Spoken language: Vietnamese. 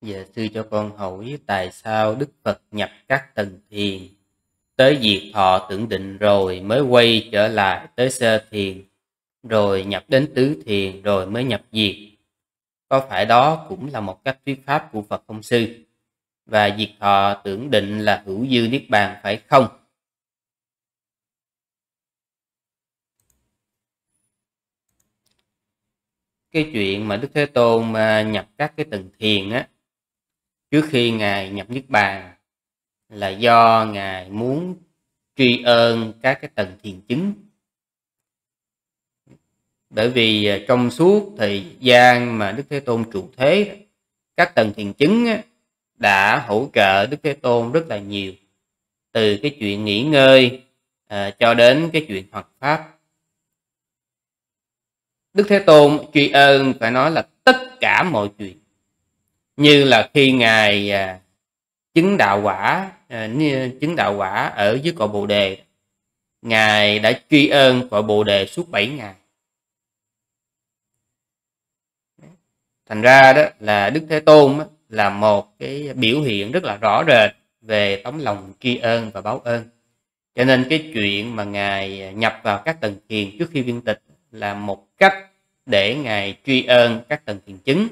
Giờ sư cho con hỏi tại sao Đức Phật nhập các tầng thiền tới diệt thọ tưởng định rồi mới quay trở lại tới sơ thiền, rồi nhập đến tứ thiền rồi mới nhập diệt. Có phải đó cũng là một cách thuyết pháp của Phật không sư? Và diệt thọ tưởng định là hữu dư niết bàn phải không? Cái chuyện mà Đức Thế Tôn à, nhập các cái tầng thiền á trước khi ngài nhập niết bàn là do ngài muốn truy ơn các cái tầng thiền chứng bởi vì à, trong suốt thời gian mà Đức Thế Tôn trụ thế các tầng thiền chứng đã hỗ trợ Đức Thế Tôn rất là nhiều. Từ cái chuyện nghỉ ngơi à, cho đến cái chuyện hoạt pháp. Đức Thế Tôn truy ơn phải nói là tất cả mọi chuyện như là khi ngài à, chứng đạo quả à, chứng đạo quả ở dưới cội bồ đề ngài đã truy ơn cội bồ đề suốt 7 ngày. Thành ra đó là đức thế tôn đó, là một cái biểu hiện rất là rõ rệt về tấm lòng tri ơn và báo ơn. Cho nên cái chuyện mà ngài nhập vào các tầng thiền trước khi viên tịch là một cách để ngài truy ơn các tầng thiền chứng.